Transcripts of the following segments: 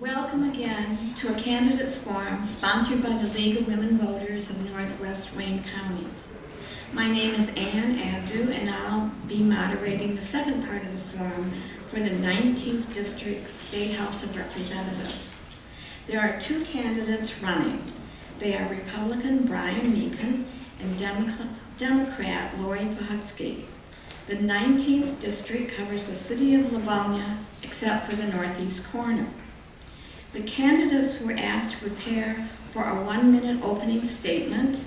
Welcome again to a candidates forum sponsored by the League of Women Voters of Northwest Wayne County. My name is Ann Abdu and I'll be moderating the second part of the forum for the 19th District State House of Representatives. There are two candidates running. They are Republican Brian Meakin and Demo- Democrat Laurie Pohutsky. The 19th District covers the city of Livonia except for the northeast corner. The candidates were asked to prepare for a one-minute opening statement,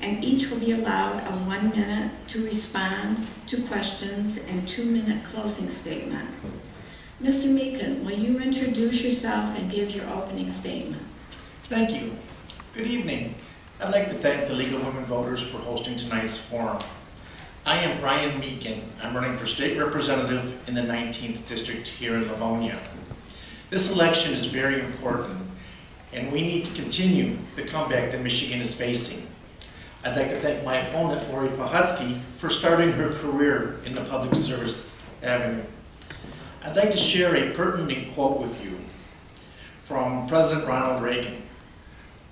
and each will be allowed a one minute to respond to questions and two-minute closing statement. Mr. Meakin, will you introduce yourself and give your opening statement? Thank you. Good evening. I'd like to thank the League of Women Voters for hosting tonight's forum. I am Brian Meakin. I'm running for state representative in the 19th district here in Livonia. This election is very important, and we need to continue the comeback that Michigan is facing. I'd like to thank my opponent, Laurie Pohutsky, for starting her career in the public service avenue. I'd like to share a pertinent quote with you from President Ronald Reagan.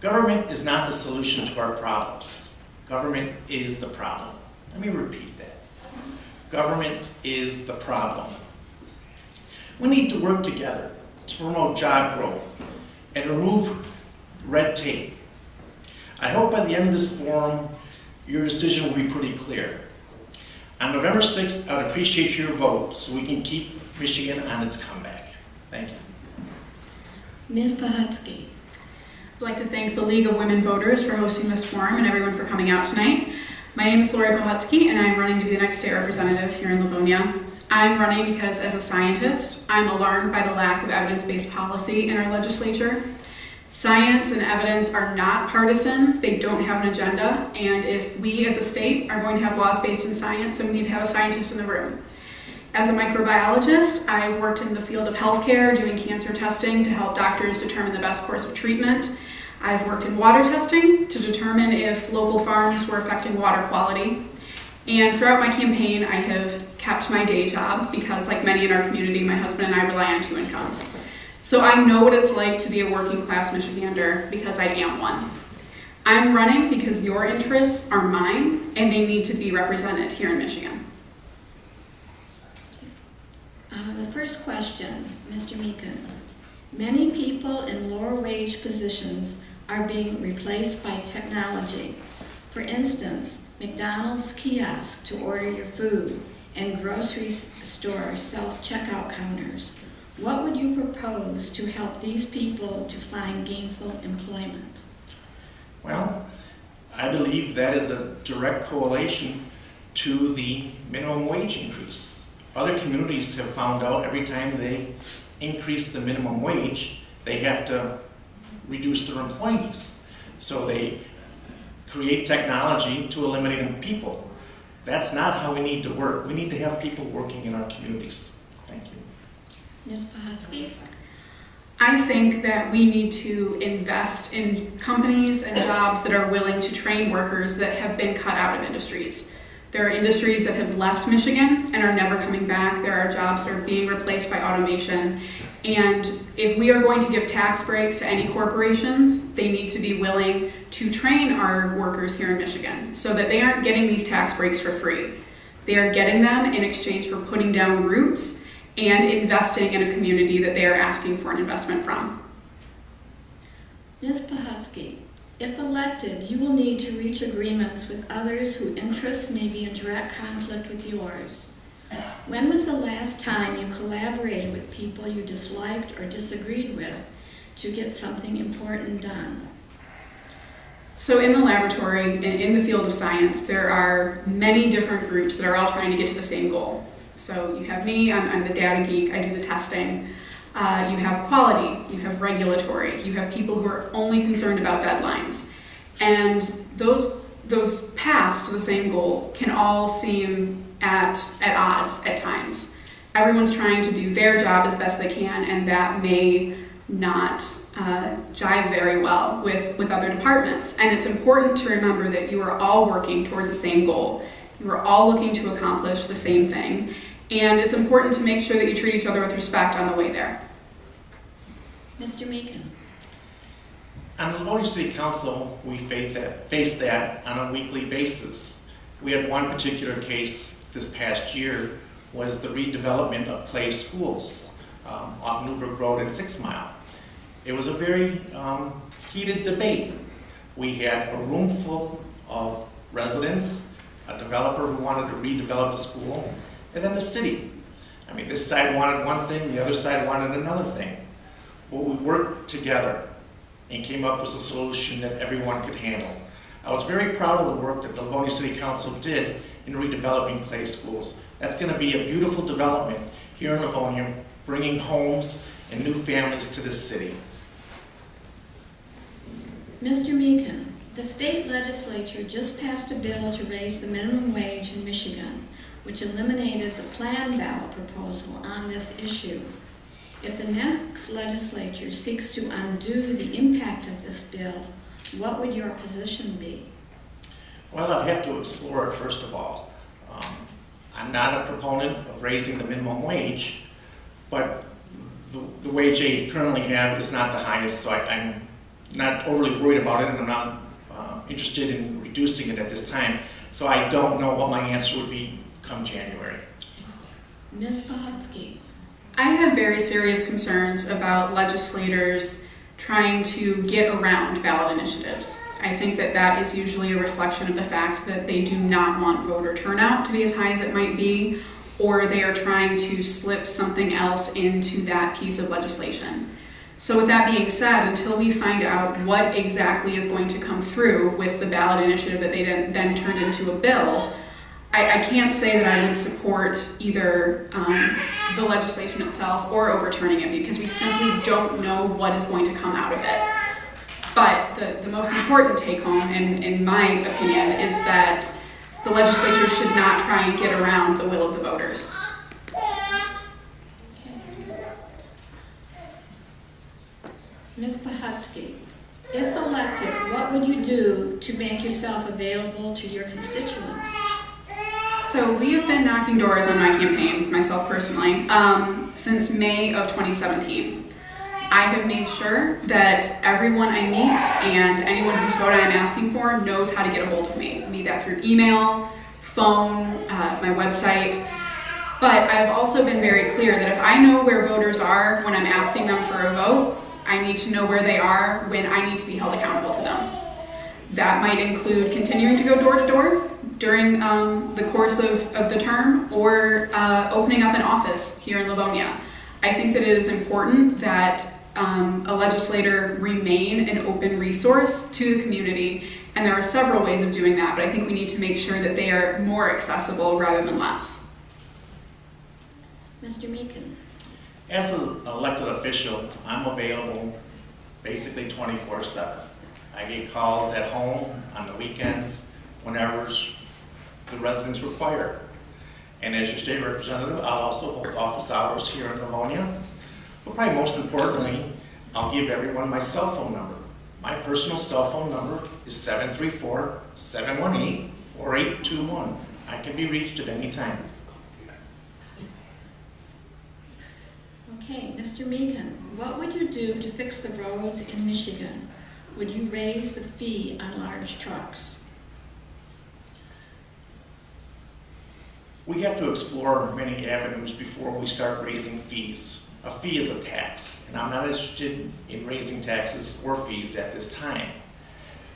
Government is not the solution to our problems. Government is the problem. Let me repeat that. Government is the problem. We need to work together to promote job growth and remove red tape. I hope by the end of this forum, your decision will be pretty clear. On November 6th, I would appreciate your vote so we can keep Michigan on its comeback. Thank you. Ms. Pohutsky. I'd like to thank the League of Women Voters for hosting this forum and everyone for coming out tonight. My name is Laurie Pohutsky and I'm running to be the next state representative here in Livonia. I'm running because as a scientist, I'm alarmed by the lack of evidence-based policy in our legislature. Science and evidence are not partisan, they don't have an agenda, and if we as a state are going to have laws based in science, then we need to have a scientist in the room. As a microbiologist, I've worked in the field of healthcare doing cancer testing to help doctors determine the best course of treatment. I've worked in water testing to determine if local farms were affecting water quality. And throughout my campaign, I have kept my day job because, like many in our community, my husband and I rely on two incomes. So I know what it's like to be a working class Michigander because I am one. I'm running because your interests are mine and they need to be represented here in Michigan. Uh, the first question, Mr. Meakin. Many people in lower wage positions are being replaced by technology. For instance, McDonald's kiosk to order your food and grocery store self-checkout counters. What would you propose to help these people to find gainful employment? Well, I believe that is a direct correlation to the minimum wage increase. Other communities have found out every time they increase the minimum wage, they have to reduce their employees. So they create technology to eliminate people. That's not how we need to work. We need to have people working in our communities. Thank you. Ms. Pohutsky? I think that we need to invest in companies and jobs that are willing to train workers that have been cut out of industries. There are industries that have left Michigan and are never coming back. There are jobs that are being replaced by automation. And if we are going to give tax breaks to any corporations, they need to be willing to train our workers here in Michigan so that they aren't getting these tax breaks for free. They are getting them in exchange for putting down roots and investing in a community that they are asking for an investment from. Ms. Pohutsky, if elected, you will need to reach agreements with others whose interests may be in direct conflict with yours. When was the last time you collaborated with people you disliked or disagreed with to get something important done? So in the laboratory, in the field of science, there are many different groups that are all trying to get to the same goal. So you have me, I'm, I'm the data geek, I do the testing. Uh, you have quality, you have regulatory, you have people who are only concerned about deadlines. And those, those paths to the same goal can all seem at, at odds at times. Everyone's trying to do their job as best they can, and that may not uh, jive very well with, with other departments. And it's important to remember that you are all working towards the same goal. You are all looking to accomplish the same thing. And it's important to make sure that you treat each other with respect on the way there. Mr. Meakin? On the Livonia City Council, we face that, face that on a weekly basis. We had one particular case this past year was the redevelopment of Clay Schools um, off Newburgh Road and Six Mile. It was a very um, heated debate. We had a room full of residents, a developer who wanted to redevelop the school, and then the city. I mean, this side wanted one thing, the other side wanted another thing. Well, we worked together and came up with a solution that everyone could handle. I was very proud of the work that the Livonia City Council did in redeveloping Clay Schools. That's going to be a beautiful development here in Livonia, bringing homes and new families to this city. Mr. Meakin, the state legislature just passed a bill to raise the minimum wage in Michigan, which eliminated the plan ballot proposal on this issue. If the next legislature seeks to undo the impact of this bill, what would your position be? Well, I'd have to explore it first of all. Um, I'm not a proponent of raising the minimum wage, but the, the wage I currently have is not the highest, so I, I'm not overly worried about it, and I'm not uh, interested in reducing it at this time. So I don't know what my answer would be come January. Ms. Pohutsky? I have very serious concerns about legislators trying to get around ballot initiatives. I think that that is usually a reflection of the fact that they do not want voter turnout to be as high as it might be, or they are trying to slip something else into that piece of legislation. So with that being said, until we find out what exactly is going to come through with the ballot initiative that they then, then turned into a bill, I, I can't say that I would support either um, the legislation itself or overturning it because we simply don't know what is going to come out of it. But the, the most important take home, in, in my opinion, is that the legislature should not try and get around the will of the voters. Ms. Pohutsky, if elected, what would you do to make yourself available to your constituents? So we have been knocking doors on my campaign, myself personally, um, since May of 2017. I have made sure that everyone I meet and anyone whose vote I'm asking for knows how to get a hold of me, be that through email, phone, uh, my website. But I've also been very clear that if I know where voters are when I'm asking them for a vote, I need to know where they are when I need to be held accountable to them. That might include continuing to go door to door during um, the course of, of the term or uh, opening up an office here in Livonia. I think that it is important that um, a legislator remain an open resource to the community, and there are several ways of doing that, but I think we need to make sure that they are more accessible rather than less. Mr. Meakin? As an elected official, I'm available basically 24 7. I get calls at home, on the weekends, whenever the residents require. And as your state representative, I'll also hold office hours here in Livonia. But probably most importantly, I'll give everyone my cell phone number. My personal cell phone number is 734-718-4821. I can be reached at any time. Okay, Mr. Meakin, what would you do to fix the roads in Michigan? Would you raise the fee on large trucks? We have to explore many avenues before we start raising fees. A fee is a tax, and I'm not interested in raising taxes or fees at this time.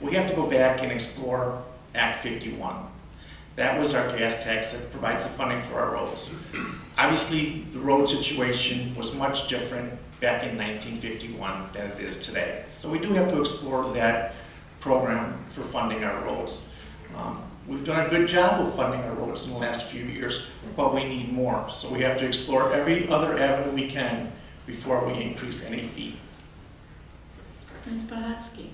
We have to go back and explore Act 51. That was our gas tax that provides the funding for our roads. Obviously, the road situation was much different back in 1951 than it is today. So we do have to explore that program for funding our roads. Um, we've done a good job of funding our roads in the last few years, but we need more. So we have to explore every other avenue we can before we increase any fee. Ms. Pohutsky?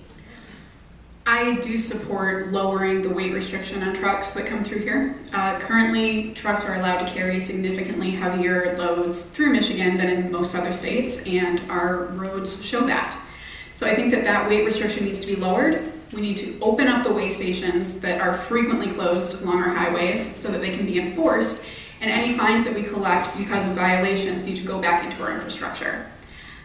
I do support lowering the weight restriction on trucks that come through here. Uh, currently, trucks are allowed to carry significantly heavier loads through Michigan than in most other states, and our roads show that. So I think that that weight restriction needs to be lowered. We need to open up the weigh stations that are frequently closed along our highways so that they can be enforced, and any fines that we collect because of violations need to go back into our infrastructure.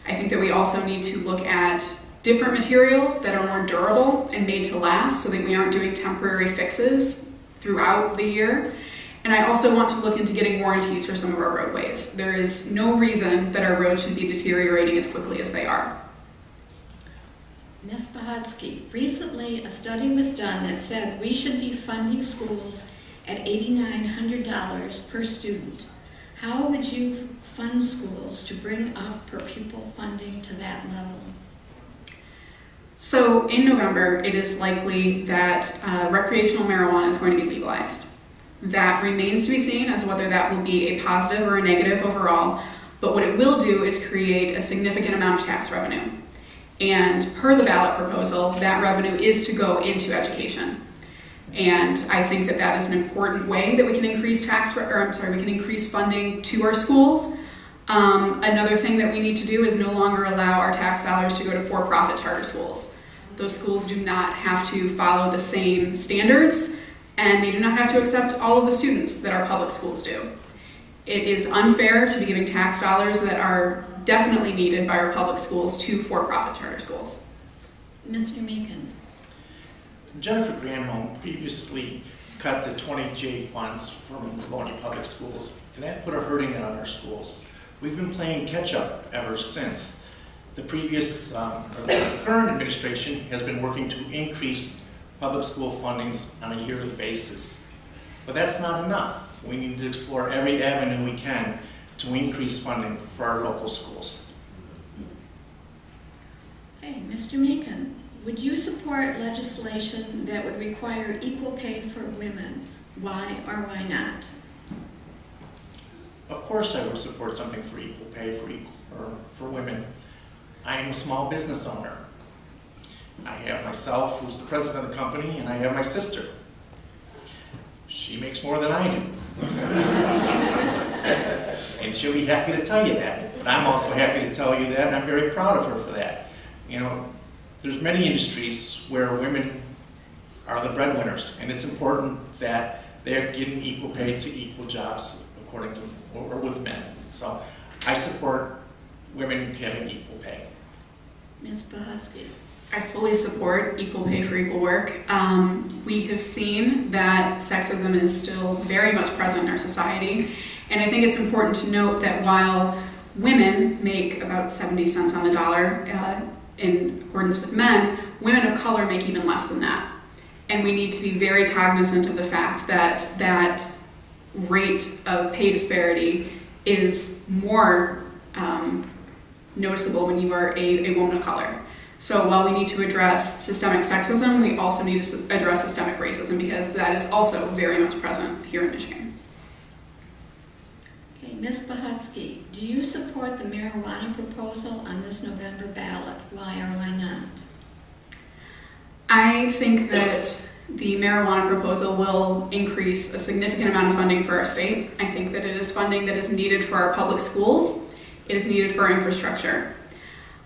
I think that we also need to look at different materials that are more durable and made to last so that we aren't doing temporary fixes throughout the year. And I also want to look into getting warranties for some of our roadways. There is no reason that our roads should be deteriorating as quickly as they are. Ms. Pohutsky, recently a study was done that said we should be funding schools at $8,900 per student. How would you fund schools to bring up per pupil funding to that level? So in November, it is likely that uh, recreational marijuana is going to be legalized. That remains to be seen as whether that will be a positive or a negative overall, but what it will do is create a significant amount of tax revenue. And per the ballot proposal, that revenue is to go into education. And I think that that is an important way that we can increase tax, or I'm sorry, we can increase funding to our schools. Um, another thing that we need to do is no longer allow our tax dollars to go to for-profit charter schools. Those schools do not have to follow the same standards, and they do not have to accept all of the students that our public schools do. It is unfair to be giving tax dollars that are definitely needed by our public schools to for-profit charter schools. Mr. Meakin. Jennifer Granholm previously cut the 20J funds from Livonia Public Schools, and that put a hurting on our schools. We've been playing catch-up ever since. The previous, um, or the current administration has been working to increase public school fundings on a yearly basis. But that's not enough. We need to explore every avenue we can to increase funding for our local schools. Hey, Mr. Meakin, would you support legislation that would require equal pay for women? Why or why not? Of course I would support something for equal pay for equal, or for women. I am a small business owner. I have myself, who's the president of the company, and I have my sister. She makes more than I do. and she'll be happy to tell you that. But I'm also happy to tell you that, and I'm very proud of her for that. You know, there's many industries where women are the breadwinners, and it's important that they're getting equal pay to equal jobs according to, or with men. So I support women having equal pay. Ms. Pohutsky. I fully support equal pay for equal work. Um, we have seen that sexism is still very much present in our society, and I think it's important to note that while women make about 70 cents on the dollar uh, in accordance with men, women of color make even less than that. And we need to be very cognizant of the fact that that rate of pay disparity is more um, noticeable when you are a, a woman of color. So while we need to address systemic sexism, we also need to address systemic racism because that is also very much present here in Michigan. Okay, Ms. Pohutsky, do you support the marijuana proposal on this November ballot? Why or why not? I think that the marijuana proposal will increase a significant amount of funding for our state. I think that it is funding that is needed for our public schools. It is needed for our infrastructure.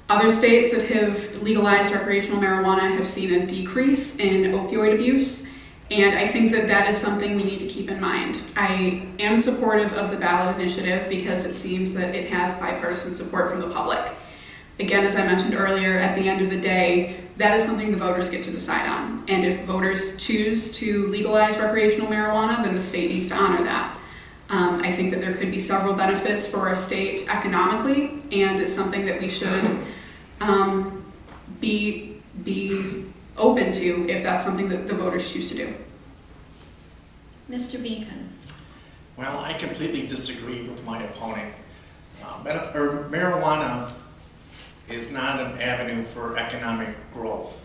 Other states that have legalized recreational marijuana have seen a decrease in opioid abuse, and I think that that is something we need to keep in mind. I am supportive of the ballot initiative because it seems that it has bipartisan support from the public. Again, as I mentioned earlier, at the end of the day, that is something the voters get to decide on. And if voters choose to legalize recreational marijuana, then the state needs to honor that. Um, I think that there could be several benefits for our state economically, and it's something that we should um, be, be open to if that's something that the voters choose to do. Mr. Meakin. Well, I completely disagree with my opponent. Uh, marijuana is not an avenue for economic growth.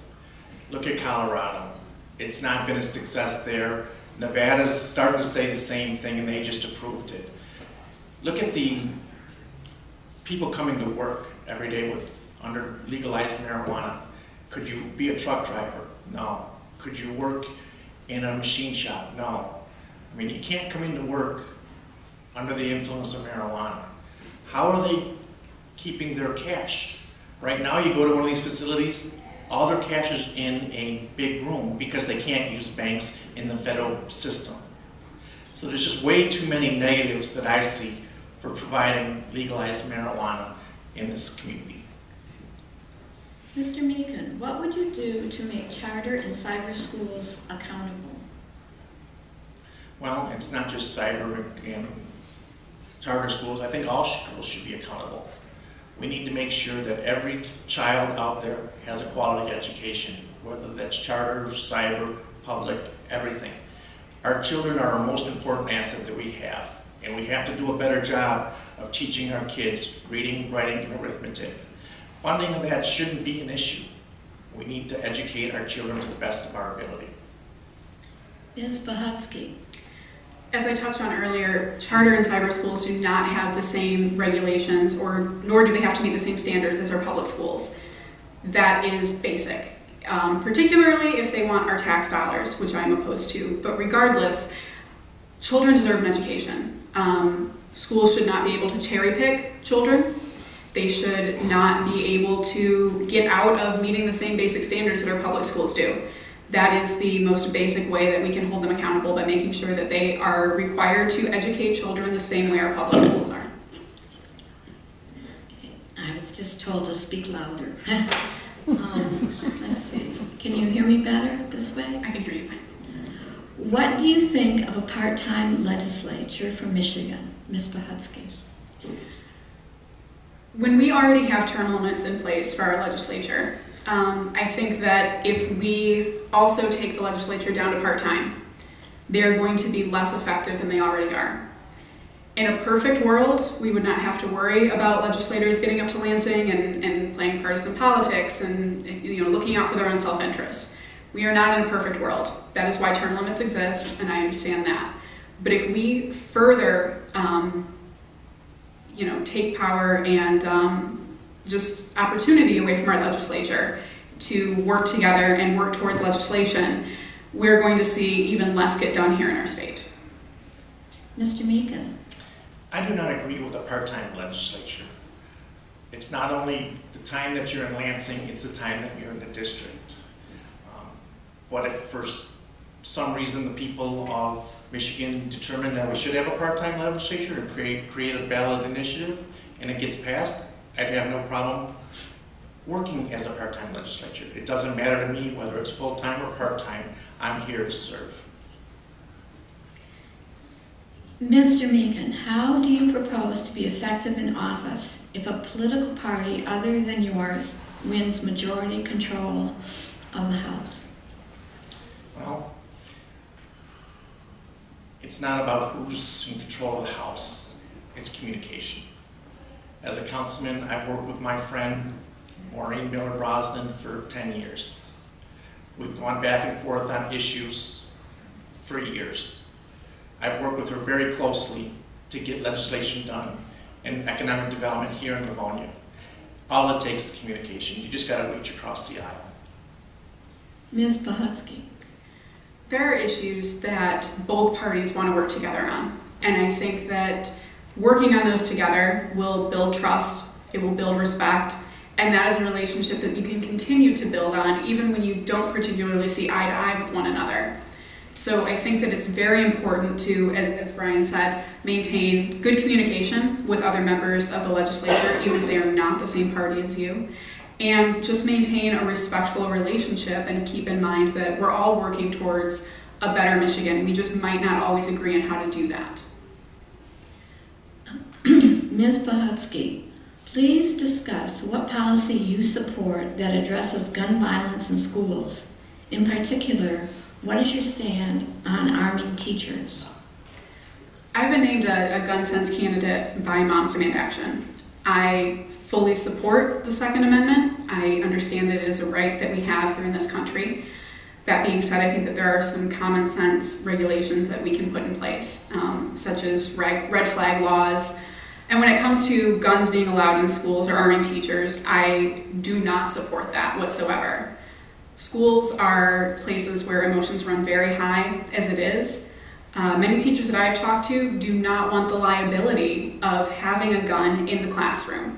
Look at Colorado. It's not been a success there. Nevada's starting to say the same thing and they just approved it. Look at the people coming to work every day with under legalized marijuana. Could you be a truck driver? No. Could you work in a machine shop? No. I mean, you can't come into work under the influence of marijuana. How are they keeping their cash? Right now, you go to one of these facilities, all their cash is in a big room because they can't use banks in the federal system. So there's just way too many negatives that I see for providing legalized marijuana in this community. Mr. Meakin, what would you do to make charter and cyber schools accountable? Well, it's not just cyber and charter schools. I think all schools should be accountable. We need to make sure that every child out there has a quality education, whether that's charter, cyber, public, everything. Our children are our most important asset that we have, and we have to do a better job of teaching our kids reading, writing, and arithmetic. Funding of that shouldn't be an issue. We need to educate our children to the best of our ability. Ms. Pohutsky, As I touched on earlier, charter and cyber schools do not have the same regulations or nor do they have to meet the same standards as our public schools. That is basic, um, particularly if they want our tax dollars, which I'm opposed to. But regardless, children deserve an education. Um, schools should not be able to cherry pick children. They should not be able to get out of meeting the same basic standards that our public schools do that is the most basic way that we can hold them accountable by making sure that they are required to educate children the same way our public schools are. I was just told to speak louder. um, let's see. Can you hear me better this way? I can hear you fine. What do you think of a part-time legislature for Michigan, Ms. Pohutsky? When we already have term limits in place for our legislature, um, I think that if we also take the legislature down to part time, they're going to be less effective than they already are. In a perfect world, we would not have to worry about legislators getting up to Lansing and, and playing partisan politics and you know looking out for their own self-interest. We are not in a perfect world. That is why term limits exist, and I understand that. But if we further, um, you know, take power and um, just opportunity away from our legislature to work together and work towards legislation, we're going to see even less get done here in our state. Mr. Meakin? I do not agree with a part-time legislature. It's not only the time that you're in Lansing, it's the time that you're in the district. Um, But if for some reason the people of Michigan determine that we should have a part-time legislature and create, create a ballot initiative and it gets passed, I'd have no problem working as a part-time legislature. It doesn't matter to me whether it's full-time or part-time, I'm here to serve. Mr. Meakin, how do you propose to be effective in office if a political party other than yours wins majority control of the House? Well, it's not about who's in control of the House, it's communication. As a councilman, I've worked with my friend Maureen Miller Brosnan for 10 years. We've gone back and forth on issues for years. I've worked with her very closely to get legislation done in economic development here in Livonia. All it takes is communication. You just got to reach across the aisle. Ms. Pohutsky? There are issues that both parties want to work together on, and I think that working on those together will build trust, it will build respect, and that is a relationship that you can continue to build on even when you don't particularly see eye to eye with one another. So I think that it's very important to, as Brian said, maintain good communication with other members of the legislature, even if they are not the same party as you, and just maintain a respectful relationship and keep in mind that we're all working towards a better Michigan. We just might not always agree on how to do that. Ms. Pohutsky, please discuss what policy you support that addresses gun violence in schools. In particular, what is your stand on arming teachers? I've been named a, a gun sense candidate by Moms Demand Action. I fully support the Second Amendment. I understand that it is a right that we have here in this country. That being said, I think that there are some common sense regulations that we can put in place, um, such as red, red flag laws. And when it comes to guns being allowed in schools or arming teachers, I do not support that whatsoever. Schools are places where emotions run very high as it is. Uh, many teachers that I've talked to do not want the liability of having a gun in the classroom.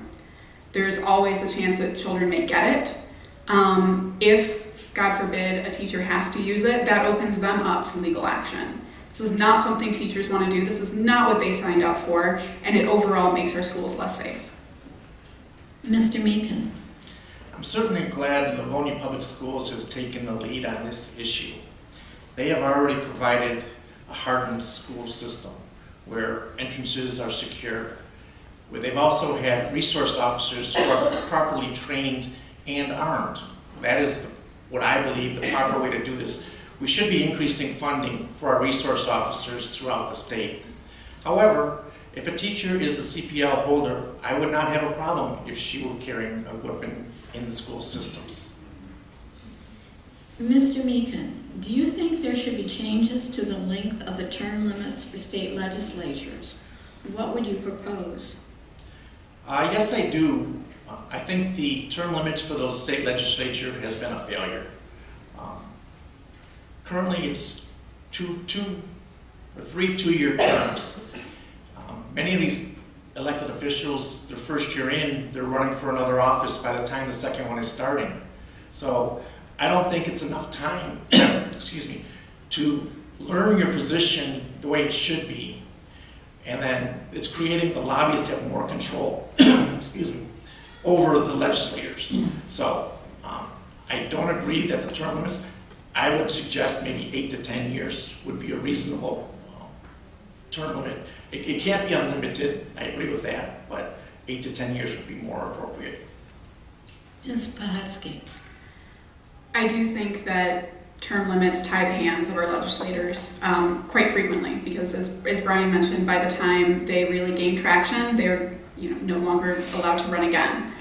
There's always the chance that children may get it. Um, if, God forbid, a teacher has to use it, that opens them up to legal action. This is not something teachers want to do. This is not what they signed up for, and it overall makes our schools less safe. Mr. Meakin? I'm certainly glad that the Livonia Public Schools has taken the lead on this issue. They have already provided a hardened school system where entrances are secure, where they've also had resource officers who are properly trained and armed. That is what I believe the proper way to do this. We should be increasing funding for our resource officers throughout the state. However, if a teacher is a CPL holder, I would not have a problem if she were carrying a weapon in the school systems. Mr. Meakin, do you think there should be changes to the length of the term limits for state legislatures? What would you propose? Uh, yes, I do. Uh, I think the term limits for the state legislature has been a failure. Um, currently, it's two, two or three two-year terms. Um, many of these elected officials, their first year in, they're running for another office by the time the second one is starting. So I don't think it's enough time, excuse me, to learn your position the way it should be. And then it's creating the lobbyists to have more control, excuse me, over the legislators. So um, I don't agree that the term limits, I would suggest maybe eight to 10 years would be a reasonable term limit. It, it can't be unlimited, I agree with that, but eight to 10 years would be more appropriate. Ms. Pohutsky? I do think that term limits tie the hands of our legislators um, quite frequently because, as, as Brian mentioned, by the time they really gain traction, they're you know, no longer allowed to run again.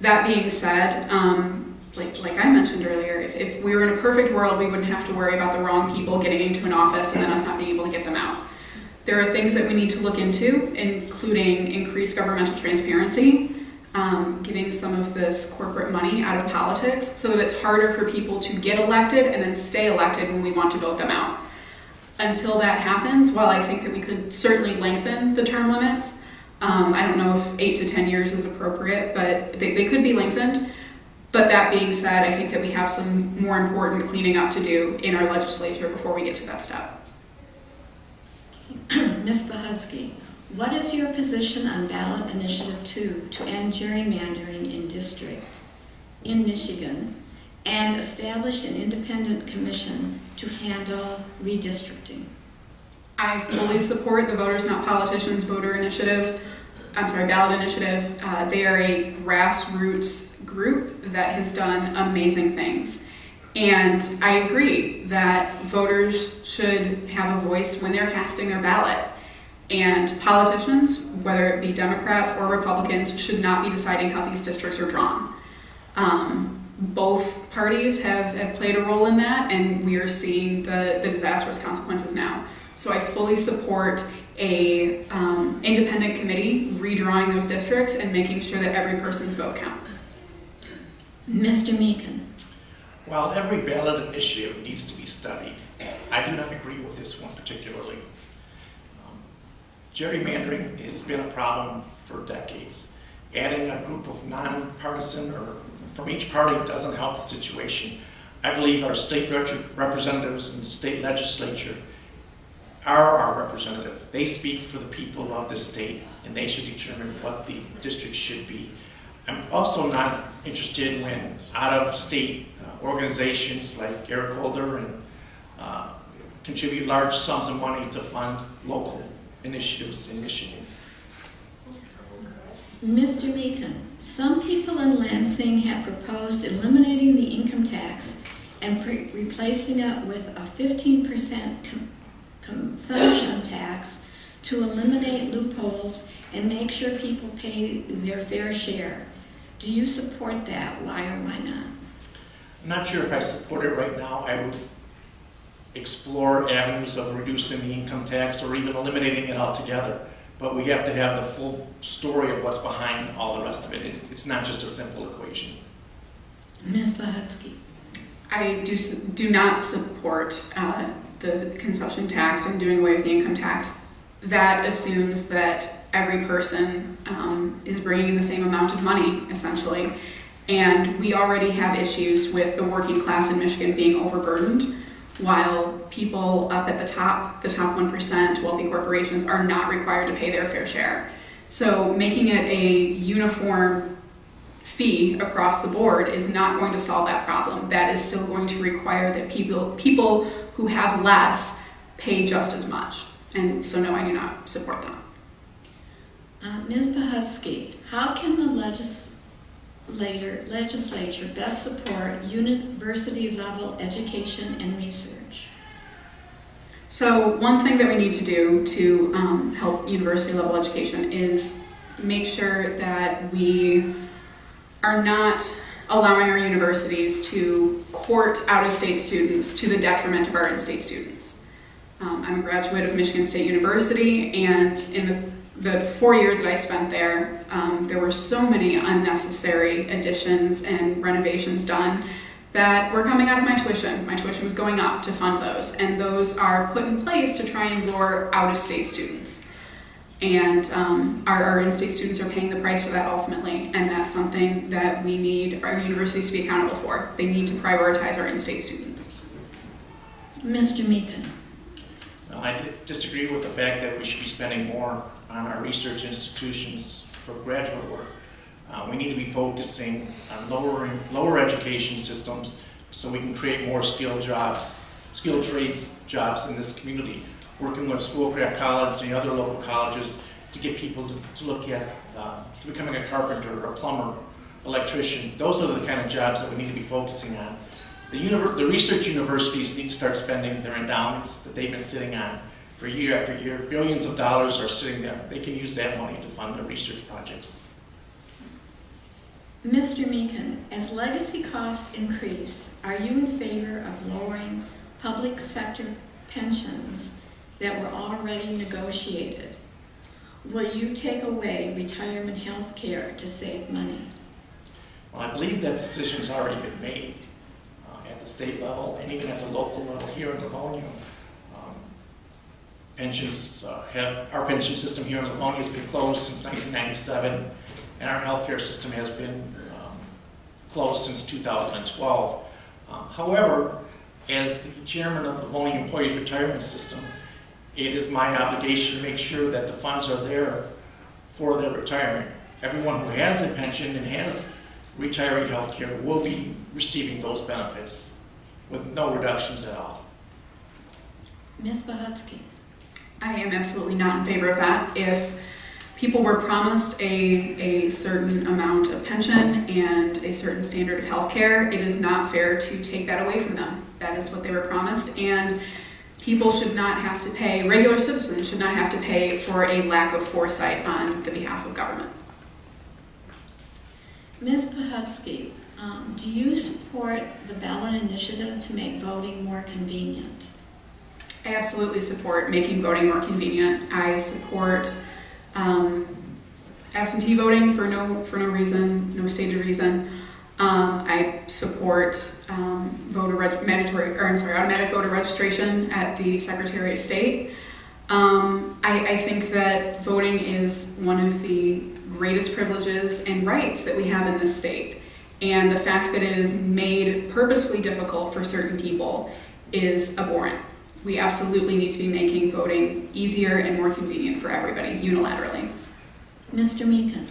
That being said, um, like, like I mentioned earlier, if, if we were in a perfect world, we wouldn't have to worry about the wrong people getting into an office and then us not being able to get them out. There are things that we need to look into, including increased governmental transparency, um, getting some of this corporate money out of politics so that it's harder for people to get elected and then stay elected when we want to vote them out. Until that happens, while I think that we could certainly lengthen the term limits, um, I don't know if eight to 10 years is appropriate, but they, they could be lengthened. But that being said, I think that we have some more important cleaning up to do in our legislature before we get to that step. Ms. Pohutsky, what is your position on ballot initiative two to end gerrymandering in district in Michigan and establish an independent commission to handle redistricting? I fully support the Voters Not Politicians voter initiative. I'm sorry, ballot initiative. Uh, they are a grassroots group that has done amazing things. And I agree that voters should have a voice when they're casting their ballot. And politicians, whether it be Democrats or Republicans, should not be deciding how these districts are drawn. Um, both parties have, have played a role in that, and we are seeing the, the disastrous consequences now. So I fully support a um, independent committee redrawing those districts and making sure that every person's vote counts. Mr. Meakin. While every ballot initiative needs to be studied, I do not agree with this one particularly. Um, gerrymandering has been a problem for decades. Adding a group of nonpartisan or from each party doesn't help the situation. I believe our state representatives in the state legislature are our representative. They speak for the people of the state, and they should determine what the district should be. I'm also not interested when out-of-state organizations like Eric Holder and uh, contribute large sums of money to fund local initiatives in Michigan. Mr. Meakin, some people in Lansing have proposed eliminating the income tax and replacing it with a 15% consumption tax to eliminate loopholes and make sure people pay their fair share. Do you support that? Why or why not? I'm not sure if I support it right now. I would explore avenues of reducing the income tax or even eliminating it altogether. But we have to have the full story of what's behind all the rest of it. It's not just a simple equation. Ms. Pohutsky. I do, do not support uh, the consumption tax and doing away with the income tax, that assumes that every person um, is bringing in the same amount of money, essentially. And we already have issues with the working class in Michigan being overburdened, while people up at the top, the top 1%, wealthy corporations, are not required to pay their fair share. So making it a uniform fee across the board is not going to solve that problem. That is still going to require that people people who have less pay just as much. And so no, I do not support that. Uh, Ms. Pohutsky, how can the legislator, legislature best support university level education and research? So one thing that we need to do to um, help university level education is make sure that we are not allowing our universities to court out-of-state students to the detriment of our in-state students. Um, I'm a graduate of Michigan State University, and in the the four years that I spent there, um, there were so many unnecessary additions and renovations done that were coming out of my tuition. My tuition was going up to fund those, and those are put in place to try and lure out of state students. And um, our, our in state students are paying the price for that ultimately, and that's something that we need our universities to be accountable for. They need to prioritize our in state students. Mr. Meakin. I disagree with the fact that we should be spending more on our research institutions for graduate work. Uh, we need to be focusing on lowering, lower education systems so we can create more skilled jobs, skilled trades jobs in this community. Working with Schoolcraft College and the other local colleges to get people to, to look at uh, to becoming a carpenter, a plumber, electrician. Those are the kind of jobs that we need to be focusing on. The, the research universities need to start spending their endowments that they've been sitting on for year after year. Billions of dollars are sitting there. They can use that money to fund their research projects. Mr. Meakin, as legacy costs increase, are you in favor of lowering public sector pensions that were already negotiated? Will you take away retirement health care to save money? Well, I believe that decision's already been made uh, at the state level and even at the local level here in Livonia pensions uh, have, our pension system here in Livonia has been closed since 1997, and our healthcare system has been um, closed since 2012. Um, however, as the chairman of the Livonia Employees Retirement System, it is my obligation to make sure that the funds are there for their retirement. Everyone who has a pension and has retiree health care will be receiving those benefits with no reductions at all. Ms. Pohutsky. I am absolutely not in favor of that. If people were promised a, a certain amount of pension and a certain standard of health care, it is not fair to take that away from them. That is what they were promised, and people should not have to pay, regular citizens should not have to pay for a lack of foresight on the behalf of government. Ms. Pohutsky, um, do you support the ballot initiative to make voting more convenient? I absolutely support making voting more convenient. I support um, absentee voting for no for no reason, no stated reason. Um, I support um, voter mandatory, or I'm sorry, automatic voter registration at the Secretary of State. Um, I, I think that voting is one of the greatest privileges and rights that we have in this state. And the fact that it is made purposefully difficult for certain people is abhorrent we absolutely need to be making voting easier and more convenient for everybody unilaterally. Mr. Meakin.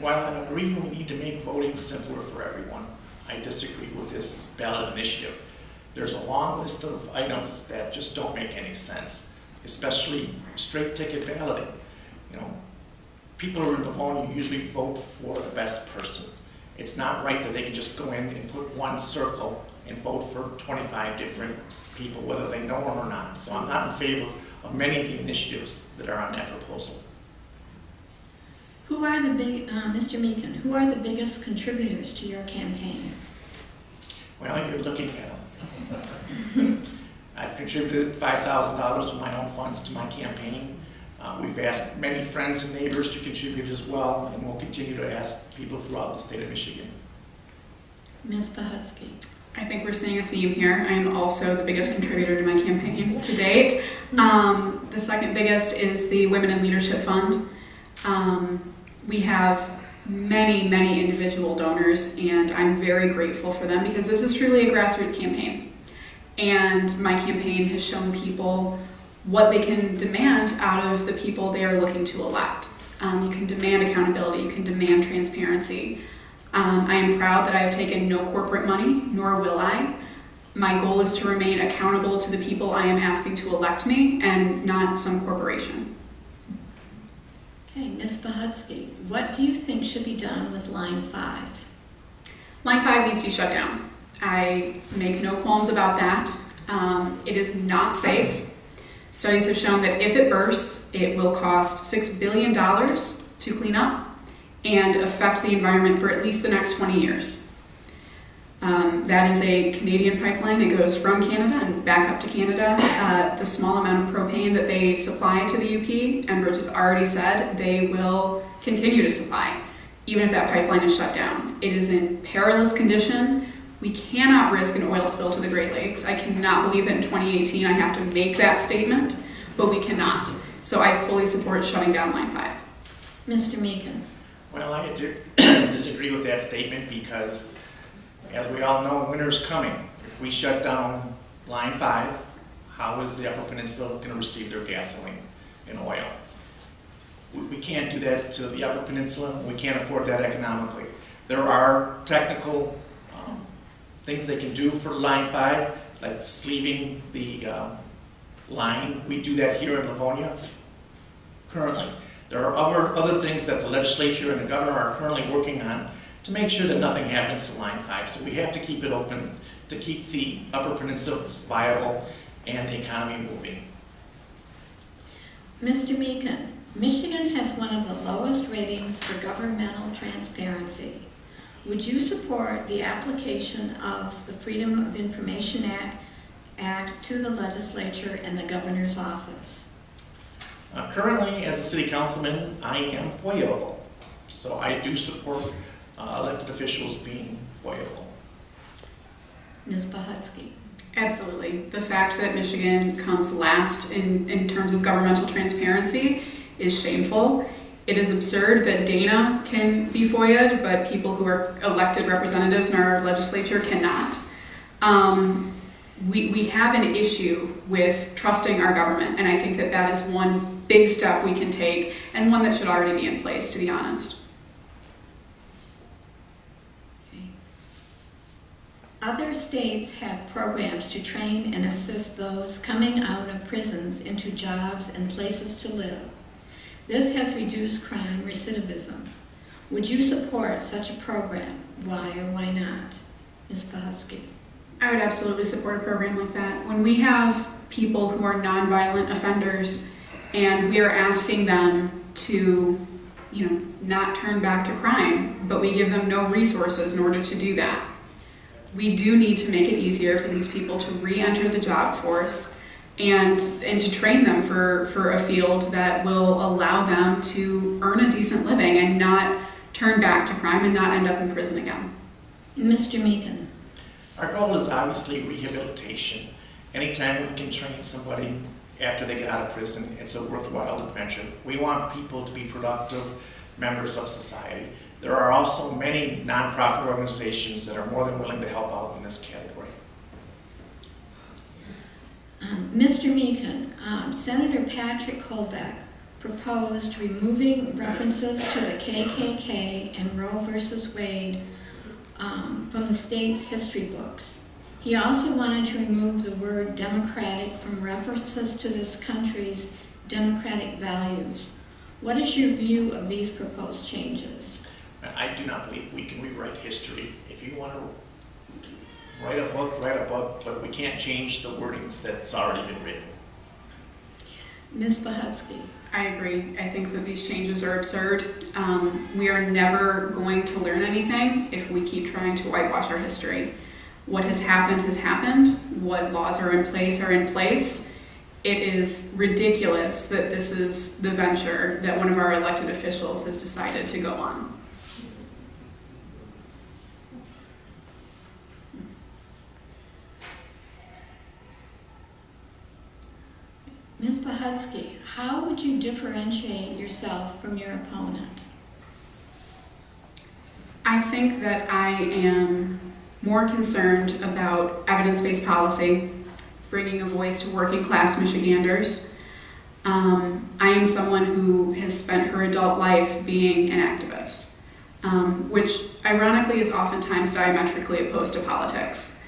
While I agree we need to make voting simpler for everyone, I disagree with this ballot initiative. There's a long list of items that just don't make any sense, especially straight ticket balloting. You know, people who are in the Livonia usually vote for the best person. It's not right that they can just go in and put one circle and vote for 25 different people, whether they know them or not. So I'm not in favor of many of the initiatives that are on that proposal. Who are the big, uh, Mr. Meakin, who are the biggest contributors to your campaign? Well, you're looking at them. I've contributed $5,000 of my own funds to my campaign. Uh, we've asked many friends and neighbors to contribute as well, and we'll continue to ask people throughout the state of Michigan. Ms. Pohutsky. I think we're seeing a theme here. I am also the biggest contributor to my campaign to date. Um, the second biggest is the Women in Leadership Fund. Um, we have many, many individual donors, and I'm very grateful for them because this is truly a grassroots campaign. And my campaign has shown people what they can demand out of the people they are looking to elect. Um, you can demand accountability, you can demand transparency. Um, I am proud that I have taken no corporate money, nor will I. My goal is to remain accountable to the people I am asking to elect me and not some corporation. Okay, Ms. Pohutsky, what do you think should be done with line five? Line 5 needs to be shut down. I make no qualms about that. Um, it is not safe. Studies have shown that if it bursts, it will cost $6 billion to clean up and affect the environment for at least the next 20 years. Um, that is a Canadian pipeline. It goes from Canada and back up to Canada. Uh, the small amount of propane that they supply to the UP, Enbridge has already said they will continue to supply, even if that pipeline is shut down. It is in perilous condition. We cannot risk an oil spill to the Great Lakes. I cannot believe that in 2018 I have to make that statement, but we cannot. So I fully support shutting down Line 5. Mr. Meakin? Well, I disagree with that statement because, as we all know, winter's coming. If we shut down line five, how is the Upper Peninsula gonna receive their gasoline and oil? We, can't do that to the Upper Peninsula, we can't afford that economically. There are technical, um, things they can do for line five, like sleeving the, um, line. We do that here in Livonia currently. There are other, other things that the legislature and the governor are currently working on to make sure that nothing happens to Line 5. So we have to keep it open, to keep the Upper Peninsula viable and the economy moving. Mr. Meakin, Michigan has one of the lowest ratings for governmental transparency. Would you support the application of the Freedom of Information Act, Act to the legislature and the governor's office? Uh, currently, as a city councilman, I am FOIAable. So I do support uh, elected officials being FOIAable. Ms. Pohutsky? Absolutely. The fact that Michigan comes last in, in terms of governmental transparency is shameful. It is absurd that Dana can be FOIA'd, but people who are elected representatives in our legislature cannot. Um, we, we have an issue with trusting our government, and I think that that is one big step we can take, and one that should already be in place, to be honest. Okay. Other states have programs to train and assist those coming out of prisons into jobs and places to live. This has reduced crime recidivism. Would you support such a program? Why or why not? Ms. Pohutsky? I would absolutely support a program like that. When we have people who are nonviolent offenders and we are asking them to, you know, not turn back to crime, but we give them no resources in order to do that. We do need to make it easier for these people to re-enter the job force and and to train them for, for a field that will allow them to earn a decent living and not turn back to crime and not end up in prison again. Mr. Meakin? Our goal is obviously rehabilitation. Anytime we can train somebody after they get out of prison, it's a worthwhile adventure. We want people to be productive members of society. There are also many nonprofit organizations that are more than willing to help out in this category. Um, Mr. Meakin, um, Senator Patrick Colbeck proposed removing references to the KKK and Roe versus Wade um, from the state's history books. He also wanted to remove the word democratic from references to this country's democratic values. What is your view of these proposed changes? I do not believe we can rewrite history. If you want to write a book, write a book, but we can't change the wordings that's already been written. Ms. Pohutsky. I agree. I think that these changes are absurd. Um, we are never going to learn anything if we keep trying to whitewash our history. What has happened has happened. What laws are in place are in place. It is ridiculous that this is the venture that one of our elected officials has decided to go on. Ms. Pohutsky, how would you differentiate yourself from your opponent? I think that I am more concerned about evidence-based policy, bringing a voice to working class Michiganders. Um, I am someone who has spent her adult life being an activist. um, which ironically is oftentimes diametrically opposed to politics.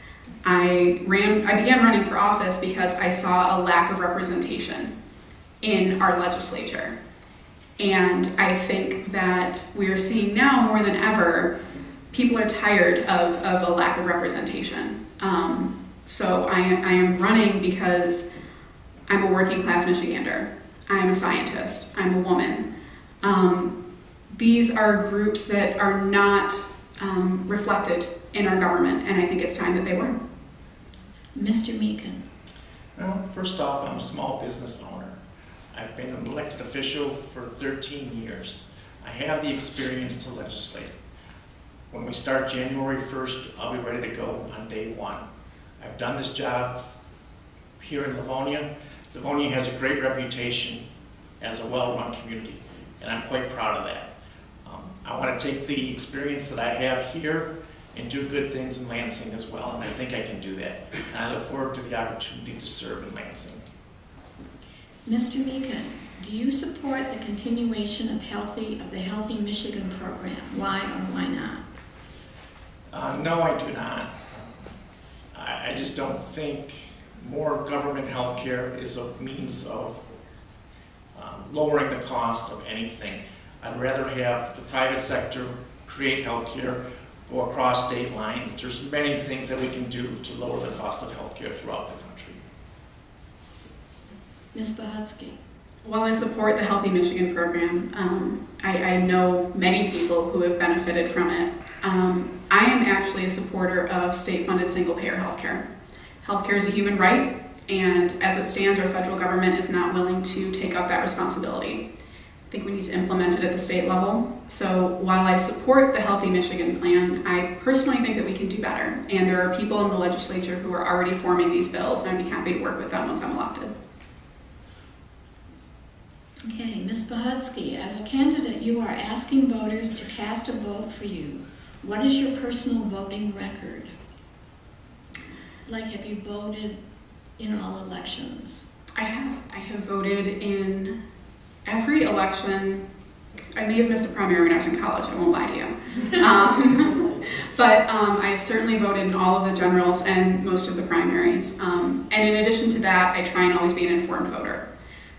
I ran. I began running for office because I saw a lack of representation in our legislature, and I think that we are seeing now more than ever, people are tired of, of a lack of representation. Um, so I, I am running because I'm a working class Michigander. I'm a scientist. I'm a woman. Um, these are groups that are not um, reflected in our government, and I think it's time that they were. Mr. Meakin. Well, first off, I'm a small business owner. I've been an elected official for 13 years. I have the experience to legislate. When we start January 1st, I'll be ready to go on day one. I've done this job here in Livonia. Livonia has a great reputation as a well-run community, and I'm quite proud of that. Um, I want to take the experience that I have here and do good things in Lansing as well, and I think I can do that. And I look forward to the opportunity to serve in Lansing. Mr. Meakin, do you support the continuation of healthy of the Healthy Michigan program? Why or why not? Uh, no, I do not. I, I just don't think more government health care is a means of um, lowering the cost of anything. I'd rather have the private sector create health care, go across state lines. There's many things that we can do to lower the cost of health care throughout the country. Ms. Pohutsky. While I support the Healthy Michigan program, um, I, I, know many people who have benefited from it. Um, I am actually a supporter of state-funded single-payer health healthcare. Healthcare is a human right, and as it stands, our federal government is not willing to take up that responsibility. I think we need to implement it at the state level. So while I support the Healthy Michigan plan, I personally think that we can do better. And there are people in the legislature who are already forming these bills, and I'd be happy to work with them once I'm elected. Okay, Ms. Pohutsky, as a candidate, you are asking voters to cast a vote for you. What is your personal voting record? Like, have you voted in all elections? I have. I have voted in every election. I may have missed a primary when I was in college, I won't lie to you. Um, but um, I have certainly voted in all of the generals and most of the primaries. Um, and in addition to that, I try and always be an informed voter.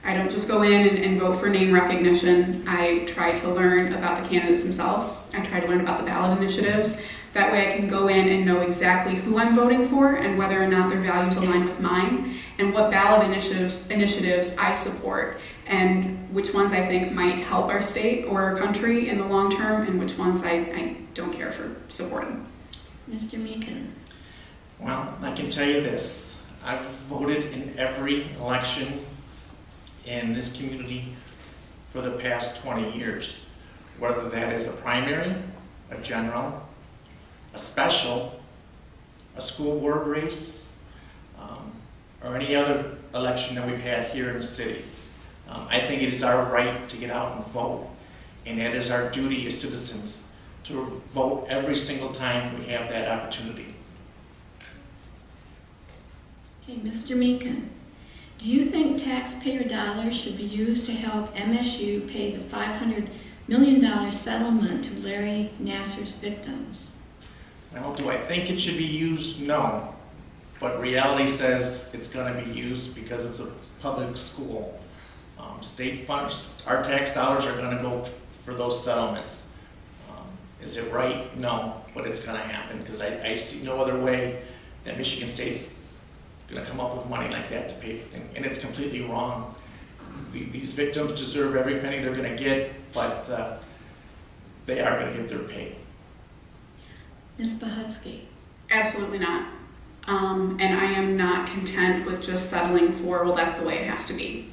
I don't just go in and, and, vote for name recognition. I try to learn about the candidates themselves. I try to learn about the ballot initiatives. That way I can go in and know exactly who I'm voting for and whether or not their values align with mine and what ballot initiatives, initiatives I support and which ones I think might help our state or our country in the long term and which ones I, I don't care for supporting. Mr. Meakin. Well, I can tell you this. I've voted in every election in this community for the past 20 years, whether that is a primary, a general, a special, a school board race, um, or any other election that we've had here in the city. Um, I think it is our right to get out and vote, and it is our duty as citizens to vote every single time we have that opportunity. Okay, Mr. Meakin. Do you think taxpayer dollars should be used to help MSU pay the $500 million settlement to Larry Nassar's victims? Well, do I think it should be used? No. But reality says it's going to be used because it's a public school. Um, state funds, our tax dollars are going to go for those settlements. Um, is it right? No, but it's going to happen because I, I see no other way that Michigan State's going to come up with money like that to pay for things, and it's completely wrong. The, these victims deserve every penny they're going to get, but uh, they are going to get their pay. Ms. Pohutsky. Absolutely not. Um, and I am not content with just settling for, well, that's the way it has to be.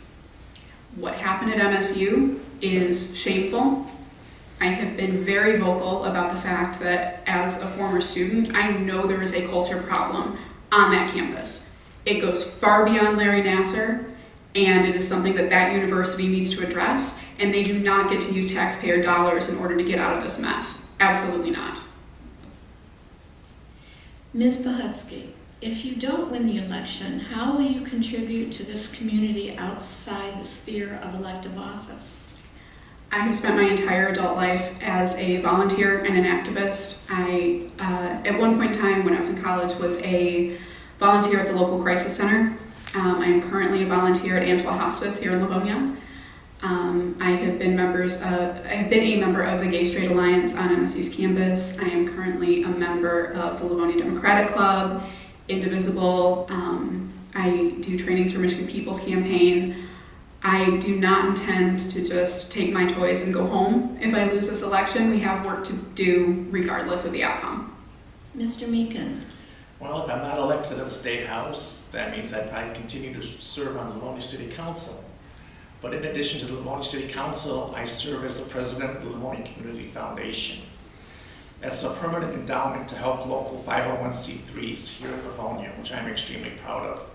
What happened at MSU is shameful. I have been very vocal about the fact that as a former student, I know there is a culture problem on that campus. It goes far beyond Larry Nassar, and it is something that that university needs to address, and they do not get to use taxpayer dollars in order to get out of this mess. Absolutely not. Ms. Pohutsky, if you don't win the election, how will you contribute to this community outside the sphere of elective office? I have spent my entire adult life as a volunteer and an activist. I, uh, at one point in time when I was in college, was a volunteer at the local crisis center. Um, I am currently a volunteer at Angela Hospice here in Livonia. Um, I have been members of, I have been a member of the Gay Straight Alliance on MSU's campus. I am currently a member of the Livonia Democratic Club, Indivisible. Um, I do trainings for Michigan People's Campaign. I do not intend to just take my toys and go home if I lose this election. We have work to do regardless of the outcome. Mr. Meakin, Well, if I'm not elected to the State House, that means I'd probably continue to serve on the Livonia City Council. But in addition to the Livonia City Council, I serve as the president of the Livonia Community Foundation. That's a permanent endowment to help local 501c3s here in Livonia, which I'm extremely proud of.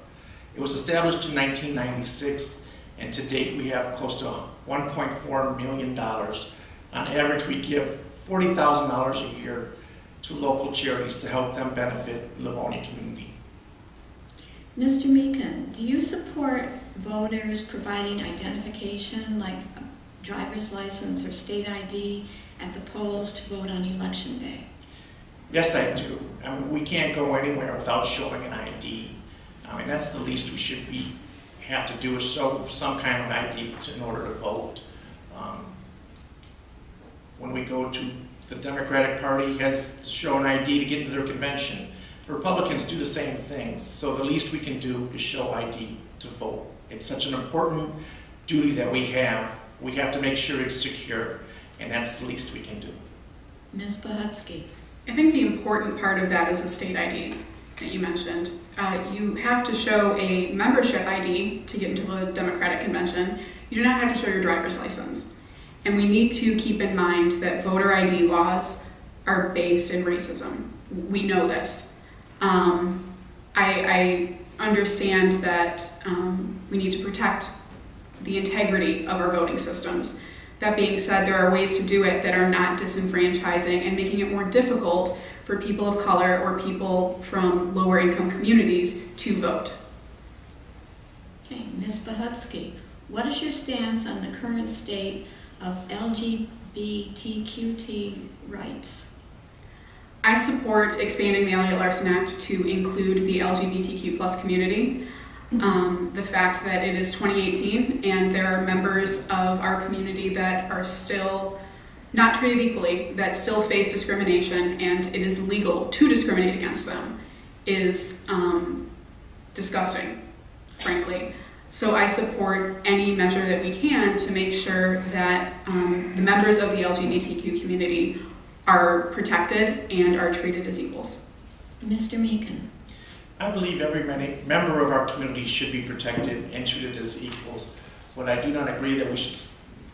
It was established in 1996, and to date, we have close to $1.4 million. On average, we give $40,000 a year to local charities to help them benefit the Livonia community. Mr. Meakin, do you support voters providing identification like a driver's license or state ID at the polls to vote on election day? Yes, I do. I mean, we can't go anywhere without showing an ID. I mean, that's the least we should be, have to do is show some kind of ID to, in order to vote. Um, When we go to, the Democratic Party has to show an ID to get into their convention. The Republicans do the same things, so the least we can do is show ID to vote. It's such an important duty that we have. We have to make sure it's secure, and that's the least we can do. Ms. Pohutsky, I think the important part of that is the state ID that you mentioned. Uh, you have to show a membership ID to get into the Democratic Convention. You do not have to show your driver's license. And we need to keep in mind that voter ID laws are based in racism. We know this. Um, I, I understand that um, we need to protect the integrity of our voting systems. That being said, there are ways to do it that are not disenfranchising and making it more difficult for people of color or people from lower income communities to vote. okay, Ms. Pohutsky, what is your stance on the current state of LGBTQT rights? I support expanding the Elliott Larsen Act to include the LGBTQ plus community. Um, the fact that it is 2018 and there are members of our community that are still not treated equally, that still face discrimination, and it is legal to discriminate against them, is um, disgusting, frankly. So I support any measure that we can to make sure that um, the members of the LGBTQ community are protected and are treated as equals. Mr. Meakin, I believe every many, member of our community should be protected and treated as equals. But I do not agree that we should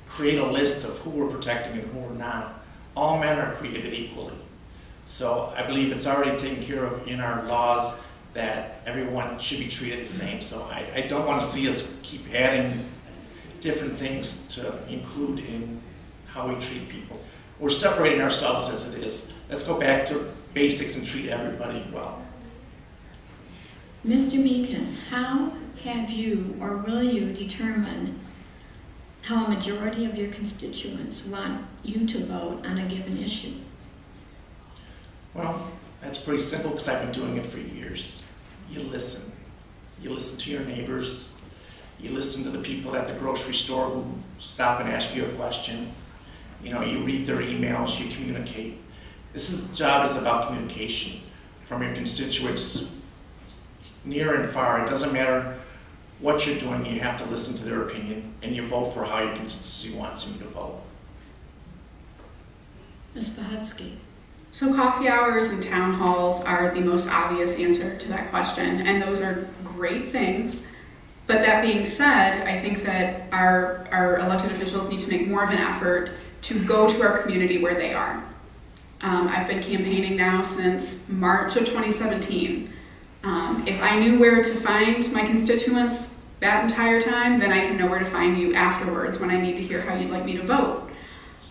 create a list of who we're protecting and who we're not. All men are created equally. So I believe it's already taken care of in our laws that everyone should be treated the same. So I, I don't want to see us keep adding different things to include in how we treat people. We're separating ourselves as it is. Let's go back to basics and treat everybody well. Mr. Meakin, how have you or will you determine how a majority of your constituents want you to vote on a given issue? Well, that's pretty simple because I've been doing it for years. You listen. You listen to your neighbors. You listen to the people at the grocery store who stop and ask you a question. You know, you read their emails, you communicate. This is, job is about communication from your constituents near and far. It doesn't matter what you're doing, you have to listen to their opinion and you vote for how your constituency wants you to vote. Ms. Pohutsky, So, coffee hours and town halls are the most obvious answer to that question, and those are great things. But that being said, I think that our, our elected officials need to make more of an effort to go to our community where they are. Um, I've been campaigning now since March of 2017. Um, if I knew where to find my constituents that entire time, then I can know where to find you afterwards when I need to hear how you'd like me to vote.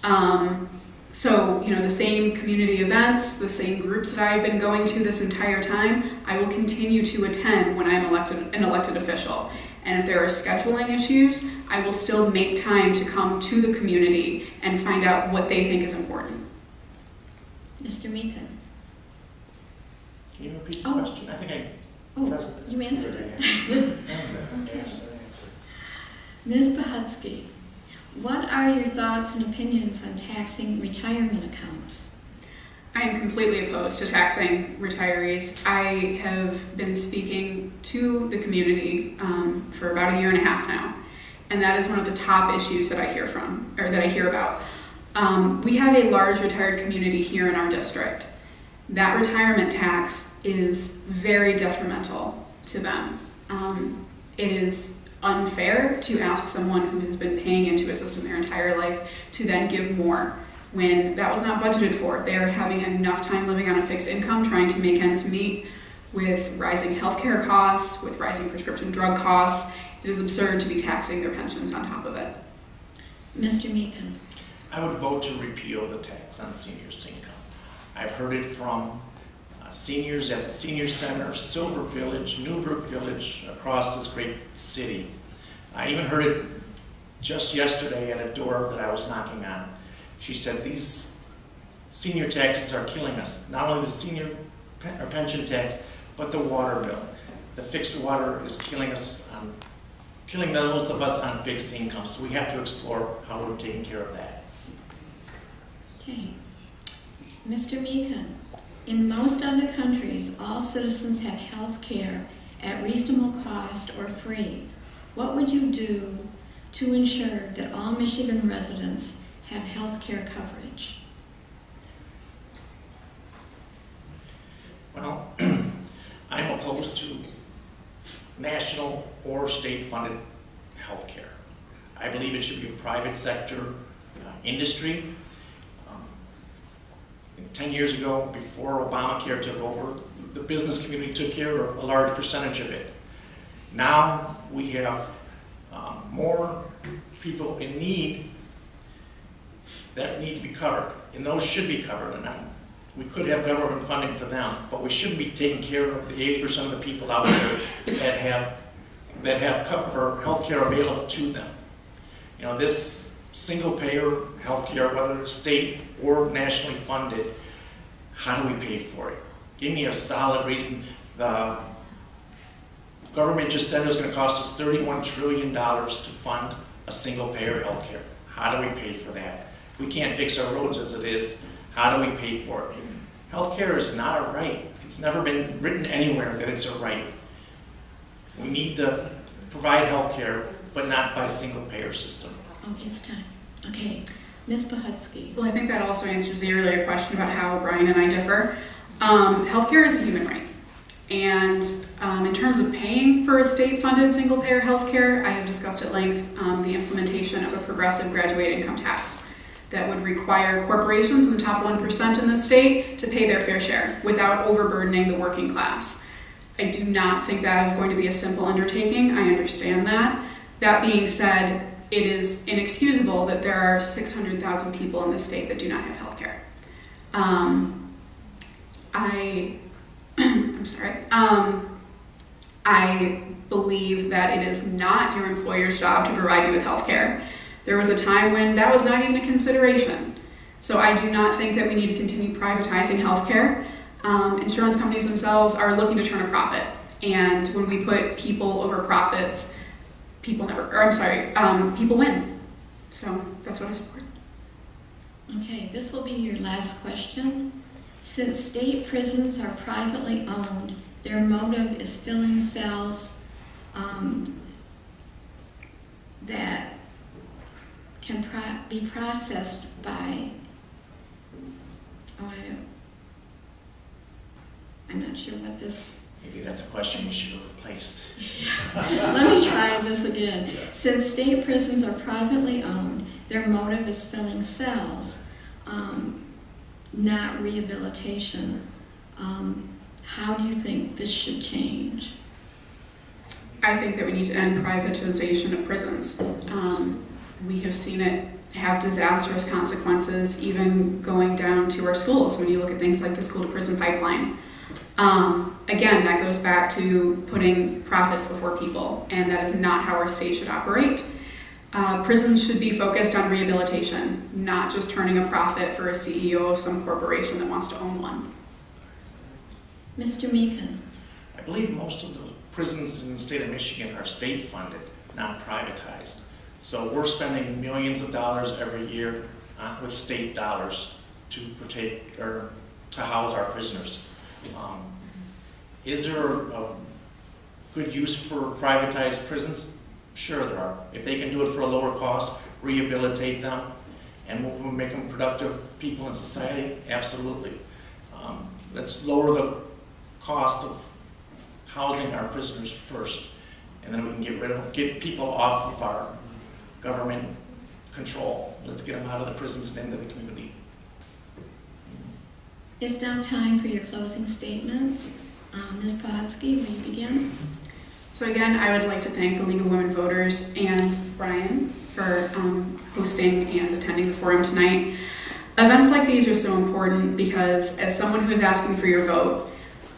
Um, so, you know, the same community events, the same groups that I've been going to this entire time, I will continue to attend when I'm elected an elected official. And if there are scheduling issues, I will still make time to come to the community and find out what they think is important. Mr. Meakin? Can you repeat the Oh. question? I think I Oh, pressed it. you answered it. Yes. Ms. Pohutsky, what are your thoughts and opinions on taxing retirement accounts? I am completely opposed to taxing retirees. I have been speaking to the community um, for about a year and a half now, and that is one of the top issues that I hear from or that I hear about. Um, we have a large retired community here in our district. That retirement tax is very detrimental to them. Um, it is unfair to ask someone who has been paying into a system their entire life to then give more when that was not budgeted for. They are having enough time living on a fixed income, trying to make ends meet with rising healthcare costs, with rising prescription drug costs. It is absurd to be taxing their pensions on top of it. Mr. Meakin? I would vote to repeal the tax on seniors' income. I've heard it from seniors at the senior center, Silver Village, Newburgh Village, across this great city. I even heard it just yesterday at a door that I was knocking on. She said, these senior taxes are killing us. Not only the senior pe- or pension tax, but the water bill. The fixed water is killing us, um, killing those of us on fixed incomes. So we have to explore how we're taking care of that. Okay. Mr. Meakin, in most other countries, all citizens have health care at reasonable cost or free. What would you do to ensure that all Michigan residents have health care coverage? Well, I'm opposed to national or state-funded health care. I believe it should be a private sector uh, industry. Um, Ten years ago, before Obamacare took over, the business community took care of a large percentage of it. Now, we have um, more people in need that need to be covered, and those should be covered. And I'm we could have government funding for them, but we shouldn't be taking care of the eighty percent of the people out there that have, that have cover, healthcare available to them. You know, this single-payer health care, whether it's state or nationally funded, how do we pay for it? Give me a solid reason. The government just said it was gonna cost us thirty-one trillion dollars to fund a single-payer healthcare. How do we pay for that? We can't fix our roads as it is. How do we pay for it? Healthcare is not a right. It's never been written anywhere that it's a right. We need to provide healthcare, but not by a single-payer system. Oh, it's time. Okay. Ms. Pohutsky? Well, I think that also answers the earlier question about how Brian and I differ. Um, healthcare is a human right. And um, in terms of paying for a state-funded single-payer healthcare, I have discussed at length um, the implementation of a progressive graduate income tax that would require corporations in the top 1% in the state to pay their fair share without overburdening the working class. I do not think that is going to be a simple undertaking. I understand that. That being said, it is inexcusable that there are 600,000 people in the state that do not have health care. Um, I, I'm sorry. Um, I believe that it is not your employer's job to provide you with health care. There was a time when that was not even a consideration. So I do not think that we need to continue privatizing healthcare. Um, insurance companies themselves are looking to turn a profit. And when we put people over profits, people never, or I'm sorry, um, people win. So that's what I support. Okay, this will be your last question. Since state prisons are privately owned, their motive is filling cells um, that can pro- be processed by, oh, I don't, I'm not sure what this, Maybe that's a question you should have replaced. let me try this again. Since state prisons are privately owned, their motive is filling cells, um, not rehabilitation. Um, how do you think this should change? I think that we need to end privatization of prisons. Um, we have seen it have disastrous consequences, even going down to our schools. When you look at things like the school to prison pipeline, Um, again, that goes back to putting profits before people, and that is not how our state should operate. Uh, prisons should be focused on rehabilitation, not just turning a profit for a CEO of some corporation that wants to own one. Mr. Meakin. I believe most of the prisons in the state of Michigan are state funded, not privatized. So we're spending millions of dollars every year uh, with state dollars to protect or to house our prisoners. Um, is there a good use for privatized prisons? Sure there are. If they can do it for a lower cost, rehabilitate them, and move them, make them productive people in society, absolutely. Um, let's lower the cost of housing our prisoners first, and then we can get rid of, get people off of our government control. Let's get them out of the prisons and into the community. It's now time for your closing statements. Uh, Ms. Pohutsky, will you begin? So again, I would like to thank the League of Women Voters and Brian for um, hosting and attending the forum tonight. Events like these are so important because as someone who is asking for your vote,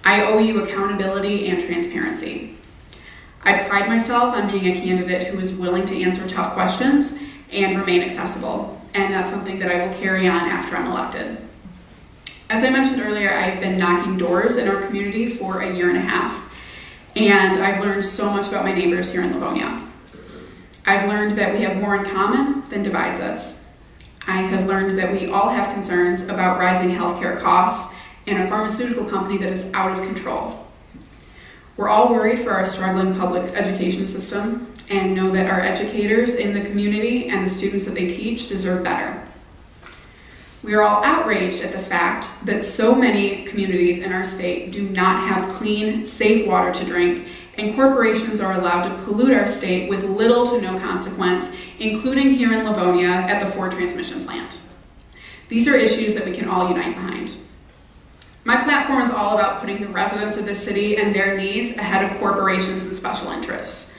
I owe you accountability and transparency. I pride myself on being a candidate who is willing to answer tough questions and remain accessible, and that's something that I will carry on after I'm elected. As I mentioned earlier, I've been knocking doors in our community for a year and a half, and I've learned so much about my neighbors here in Livonia. I've learned that we have more in common than divides us. I have learned that we all have concerns about rising healthcare costs and a pharmaceutical company that is out of control. We're all worried for our struggling public education system and know that our educators in the community and the students that they teach deserve better. We are all outraged at the fact that so many communities in our state do not have clean, safe water to drink, and corporations are allowed to pollute our state with little to no consequence, including here in Livonia at the Ford transmission plant. These are issues that we can all unite behind. My platform is all about putting the residents of the city and their needs ahead of corporations and special interests.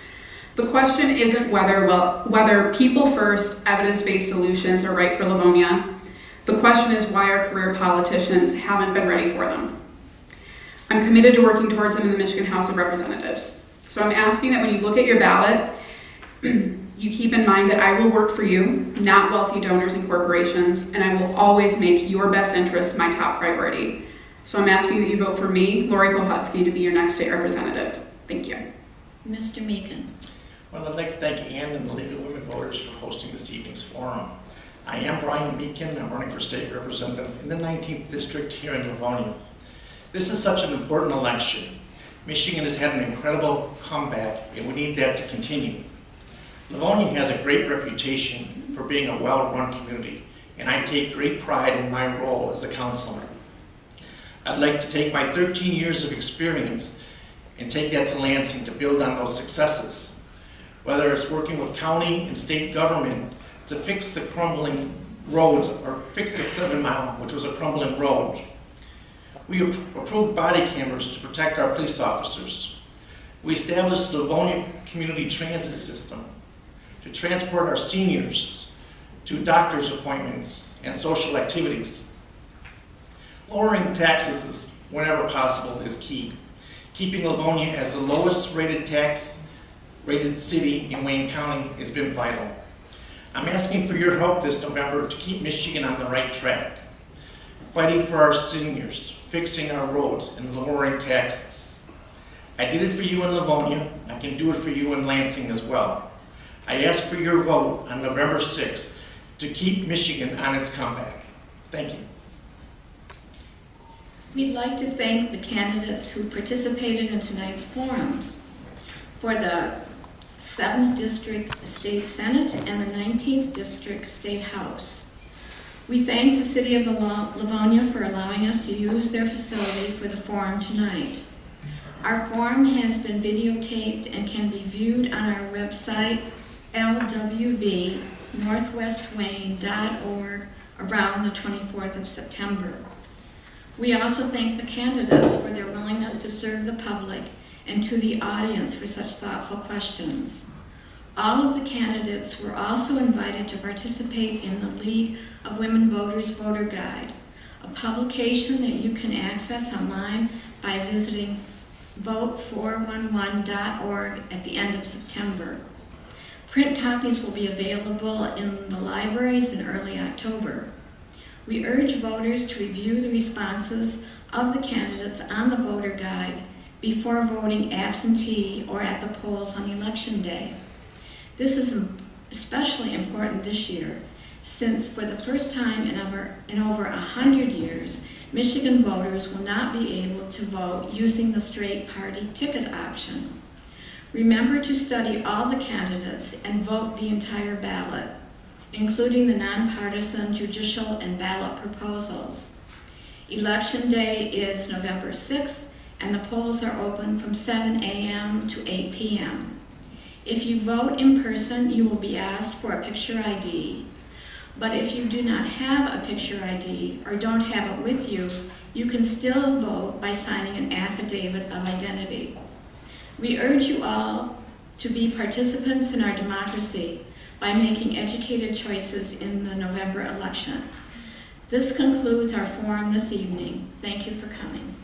The question isn't whether, well, whether people first, evidence based solutions are right for Livonia. The question is why our career politicians haven't been ready for them. I'm committed to working towards them in the Michigan House of Representatives. So I'm asking that when you look at your ballot, you keep in mind that I will work for you, not wealthy donors and corporations, and I will always make your best interests my top priority. So I'm asking that you vote for me, Laurie Pohutsky, to be your next state representative. Thank you. Mr. Meakin. Well, I'd like to thank Ann and the League of Women Voters for hosting this evening's forum. I am Brian Meakin. I'm running for state representative in the 19th district here in Livonia. This is such an important election. Michigan has had an incredible comeback, and we need that to continue. Livonia has a great reputation for being a well-run community, and I take great pride in my role as a councilman. I'd like to take my 13 years of experience and take that to Lansing to build on those successes. Whether it's working with county and state government to fix the crumbling roads or fix the seven mile, which was a crumbling road. We approved body cameras to protect our police officers. We established the Livonia Community Transit System to transport our seniors to doctor's appointments and social activities. Lowering taxes whenever possible is key. Keeping Livonia as the lowest rated tax rated city in Wayne County has been vital. I'm asking for your help this November to keep Michigan on the right track. Fighting for our seniors, fixing our roads, and lowering taxes. I did it for you in Livonia. I can do it for you in Lansing as well. I ask for your vote on November 6th to keep Michigan on its comeback. Thank you. We'd like to thank the candidates who participated in tonight's forums. For the 7th District State Senate and the 19th District State House. We thank the City of Livonia for allowing us to use their facility for the forum tonight. Our forum has been videotaped and can be viewed on our website, lwvnorthwestwayne.org, around the 24th of September. We also thank the candidates for their willingness to serve the public and to the audience for such thoughtful questions. All of the candidates were also invited to participate in the League of Women Voters Voter Guide, a publication that you can access online by visiting vote411.org at the end of September. Print copies will be available in the libraries in early October. We urge voters to review the responses of the candidates on the voter guide before voting absentee or at the polls on election day. This is especially important this year since for the first time in over, in over 100 years, Michigan voters will not be able to vote using the straight party ticket option. Remember to study all the candidates and vote the entire ballot, including the nonpartisan judicial and ballot proposals. Election day is November 6th, and the polls are open from 7 a.m. to 8 p.m. If you vote in person, you will be asked for a picture ID. But if you do not have a picture ID or don't have it with you, you can still vote by signing an affidavit of identity. We urge you all to be participants in our democracy by making educated choices in the November election. This concludes our forum this evening. Thank you for coming.